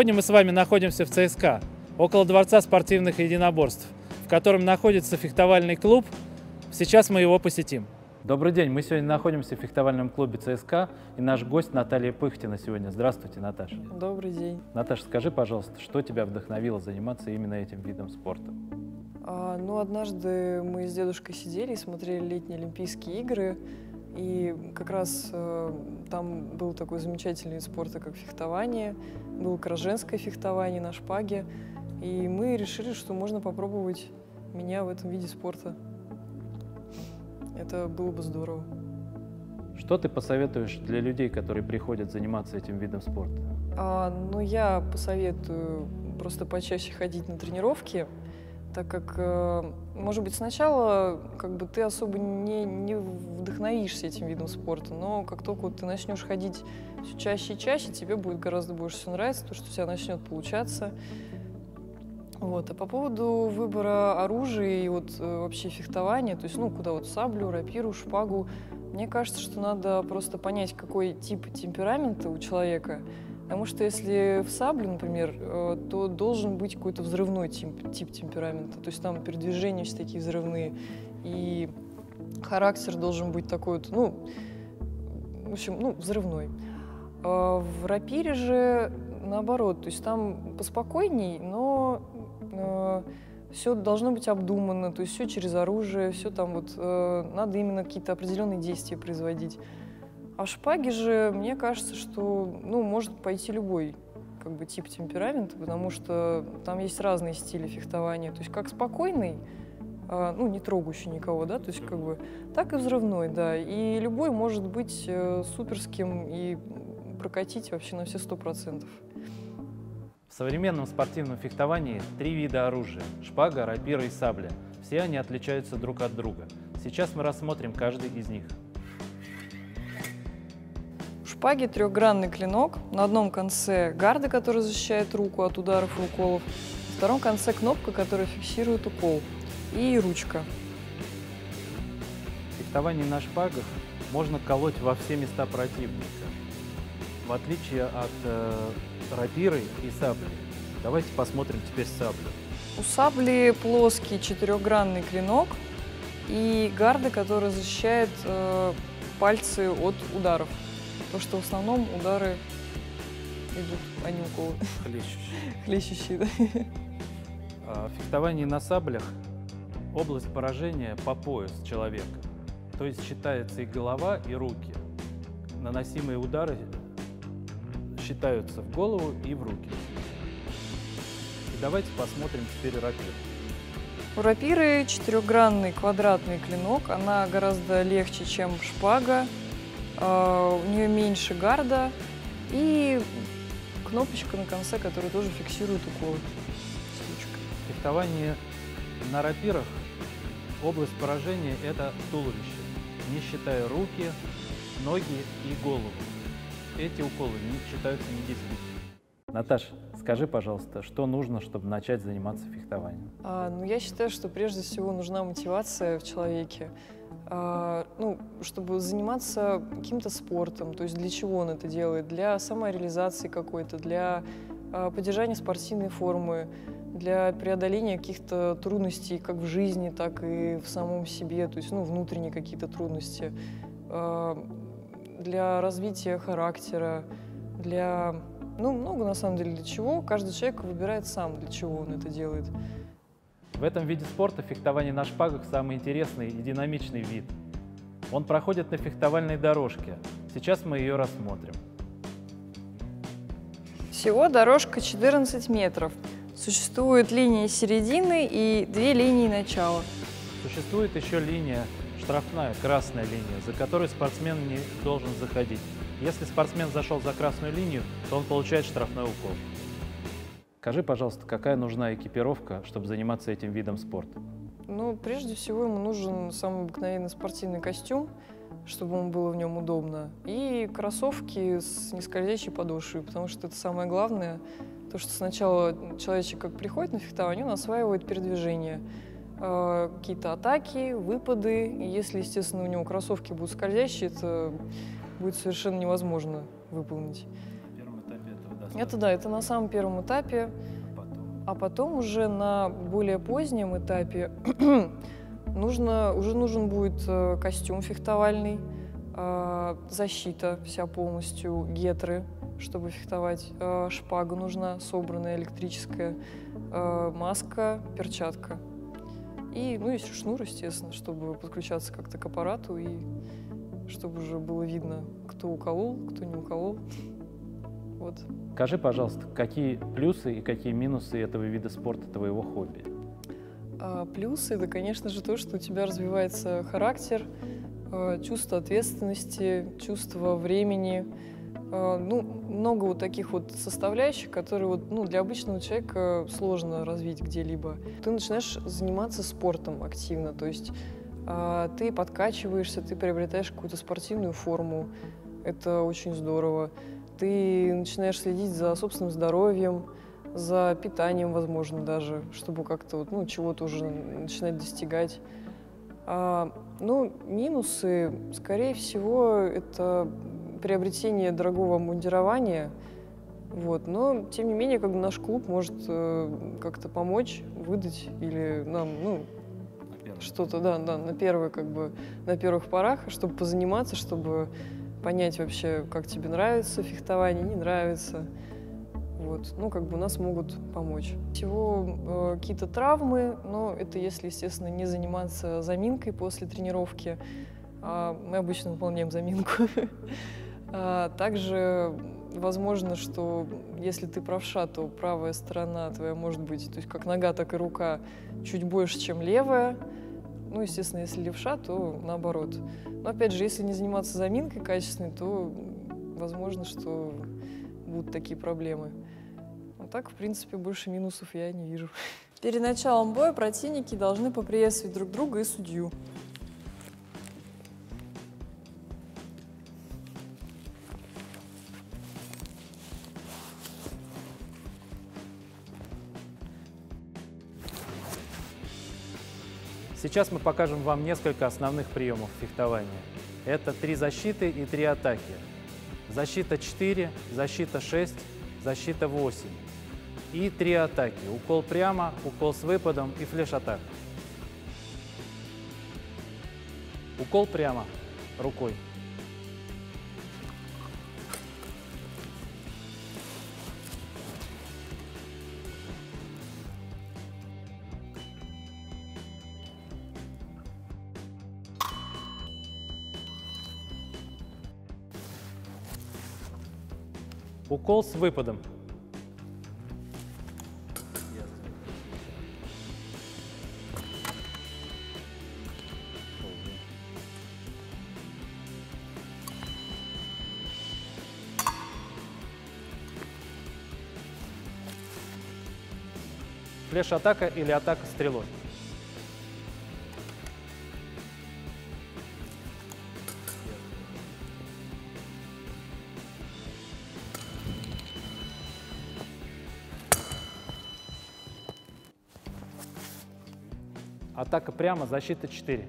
Сегодня мы с вами находимся в ЦСКА, около Дворца спортивных единоборств, в котором находится фехтовальный клуб. Сейчас мы его посетим. Добрый день, мы сегодня находимся в фехтовальном клубе ЦСКА, и наш гость Наталья Пыхтина сегодня. Здравствуйте, Наташа. Добрый день. Наташа, скажи, пожалуйста, что тебя вдохновило заниматься именно этим видом спорта? А, ну, однажды мы с дедушкой сидели и смотрели летние Олимпийские игры, и как раз э, там был такой замечательный вид спорта, как фехтование, было как раз женское фехтование на шпаге, и мы решили, что можно попробовать меня в этом виде спорта. Это было бы здорово. Что ты посоветуешь для людей, которые приходят заниматься этим видом спорта? А, ну, я посоветую просто почаще ходить на тренировки, так как, э, может быть, сначала как бы ты особо не, не вдохновишься этим видом спорта, но как только вот ты начнешь ходить все чаще и чаще, тебе будет гораздо больше все нравиться, то, что у тебя начнет получаться. Вот. А по поводу выбора оружия и вот э, вообще фехтования, то есть, ну, куда вот саблю, рапиру, шпагу, мне кажется, что надо просто понять, какой тип темперамента у человека, Потому что если в сабле, например, э, то должен быть какой-то взрывной тип, тип темперамента. То есть там передвижения все такие взрывные. И характер должен быть такой вот, ну, в общем, ну, взрывной. А в рапире же наоборот, то есть там поспокойней, но э, все должно быть обдуманно, то есть все через оружие, все там вот, э, надо именно какие-то определенные действия производить. А в шпаге же, мне кажется, что ну, может пойти любой как бы, тип темперамента, потому что там есть разные стили фехтования. То есть как спокойный, а, ну, не трогающий никого, да, то есть как бы, так и взрывной, да. И любой может быть э, суперским и прокатить вообще на все сто процентов. В современном спортивном фехтовании три вида оружия – шпага, рапира и сабля. Все они отличаются друг от друга. Сейчас мы рассмотрим каждый из них – шпаги трехгранный клинок. На одном конце гарда, который защищает руку от ударов и уколов. На втором конце кнопка, которая фиксирует укол. И ручка. Фехтование на шпагах можно колоть во все места противника. В отличие от э, рапиры и сабли. Давайте посмотрим теперь саблю. У сабли плоский четырехгранный клинок и гарда, которая защищает э, пальцы от ударов. Потому что в основном удары идут, а не уколы. Хлещущие. Хлещущие, да. А, в фехтовании на саблях область поражения по пояс человека. То есть считается и голова, и руки. Наносимые удары считаются в голову и в руки. И давайте посмотрим теперь рапир. У рапиры четырехгранный квадратный клинок. Она гораздо легче, чем шпага. А, у нее меньше гарда и кнопочка на конце, которая тоже фиксирует укол. Фехтование на рапирах, область поражения – это туловище, не считая руки, ноги и голову. Эти уколы не считаются недействительными. Наташа, скажи, пожалуйста, что нужно, чтобы начать заниматься фехтованием? А, ну, я считаю, что прежде всего нужна мотивация в человеке. А, ну, чтобы заниматься каким-то спортом, то есть для чего он это делает, для самореализации какой-то, для а, поддержания спортивной формы, для преодоления каких-то трудностей как в жизни, так и в самом себе, то есть ну, внутренние какие-то трудности, а, для развития характера, для, ну, много на самом деле для чего. Каждый человек выбирает сам, для чего он это делает. В этом виде спорта фехтование на шпагах самый интересный и динамичный вид. Он проходит на фехтовальной дорожке. Сейчас мы ее рассмотрим. Всего дорожка 14 метров. Существует линия середины и две линии начала. Существует еще линия штрафная, красная линия, за которой спортсмен не должен заходить. Если спортсмен зашел за красную линию, то он получает штрафной укол. Скажи, пожалуйста, какая нужна экипировка, чтобы заниматься этим видом спорта? Ну, прежде всего, ему нужен самый обыкновенный спортивный костюм, чтобы ему было в нем удобно, и кроссовки с нескользящей подошвой, потому что это самое главное. То, что сначала человечек как приходит на фехтование, он осваивает передвижение, э, какие-то атаки, выпады. И если, естественно, у него кроссовки будут скользящие, это будет совершенно невозможно выполнить Это да, это на самом первом этапе. А потом уже на более позднем этапе нужно, уже нужен будет э, костюм фехтовальный, э, защита вся полностью, гетры, чтобы фехтовать, э, шпага нужна, собранная электрическая, маска, перчатка. И, ну, и шнур, естественно, чтобы подключаться как-то к аппарату и чтобы уже было видно, кто уколол, кто не уколол. Вот. Скажи, пожалуйста, какие плюсы и какие минусы этого вида спорта, твоего хобби? А, плюсы — это, конечно же, то, что у тебя развивается характер, а, чувство ответственности, чувство времени. А, ну, много вот таких вот составляющих, которые вот, ну, для обычного человека сложно развить где-либо. Ты начинаешь заниматься спортом активно, то есть ты подкачиваешься, ты приобретаешь какую-то спортивную форму. Это очень здорово ты начинаешь следить за собственным здоровьем, за питанием, возможно, даже, чтобы как-то вот, ну, чего-то уже начинать достигать. А, ну, минусы, скорее всего, это приобретение дорогого мундирования, вот. Но, тем не менее, как бы наш клуб может э, как-то помочь, выдать или нам, ну, что-то, да, да, на первые, как бы, на первых порах, чтобы позаниматься, чтобы понять вообще, как тебе нравится фехтование, не нравится. Вот. Ну, как бы нас могут помочь. Всего э, какие-то травмы, но это если, естественно, не заниматься заминкой после тренировки. А мы обычно выполняем заминку. а также возможно, что если ты правша, то правая сторона твоя может быть, то есть как нога, так и рука, чуть больше, чем левая. Ну, естественно, если левша, то наоборот. Но опять же, если не заниматься заминкой качественной, то возможно, что будут такие проблемы. А так, в принципе, больше минусов я не вижу. Перед началом боя противники должны поприветствовать друг друга и судью. Сейчас мы покажем вам несколько основных приемов фехтования. Это три защиты и три атаки. Защита 4, защита 6, защита 8. И три атаки. Укол прямо, укол с выпадом и флеш-атак. Укол прямо, рукой. Укол с выпадом. Флеш-атака или атака стрелой. Атака прямо, защита 4.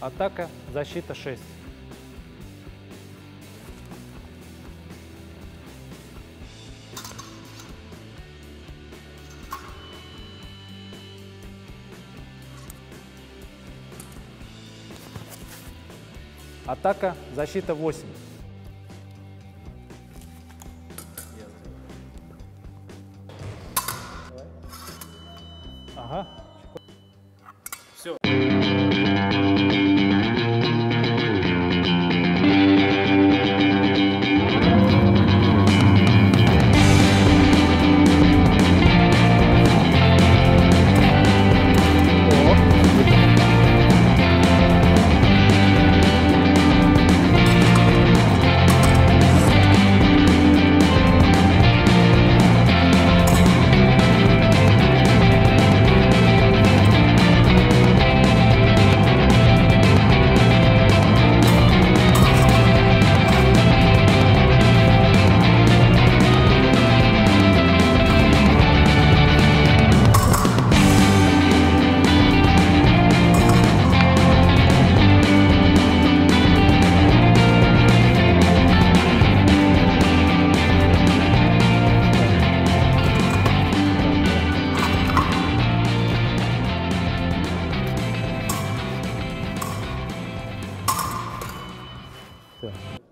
Атака, защита 6. Атака, защита 8. Ага.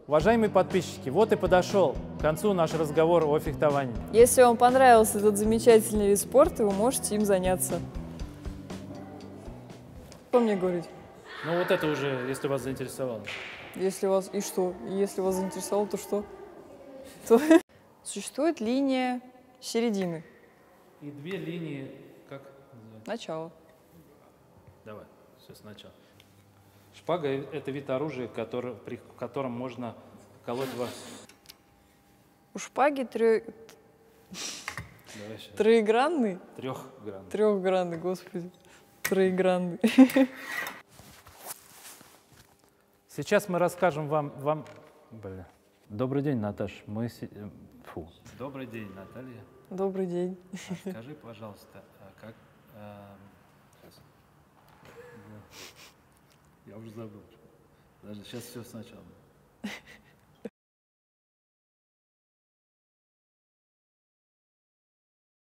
Уважаемые подписчики, вот и подошел к концу наш разговор о фехтовании. Если вам понравился этот замечательный вид спорта, вы можете им заняться. Что мне говорить? Ну вот это уже, если вас заинтересовало. Если вас... И что? Если вас заинтересовало, то что? То- Существует линия середины, И две линии, как начало. Давай, все сначала. Шпага – это вид оружия, который, при котором можно колоть вас. У шпаги трё- троегранный, Трех грамм. трехгранный, господи, троегранный. Сейчас мы расскажем вам, вам... Бля. Добрый день, Наташ. Мы... э, Фу. Добрый день, Наталья. Добрый день. Скажи, пожалуйста, а как... а, щас. Я уже забыл. Даже сейчас все сначала.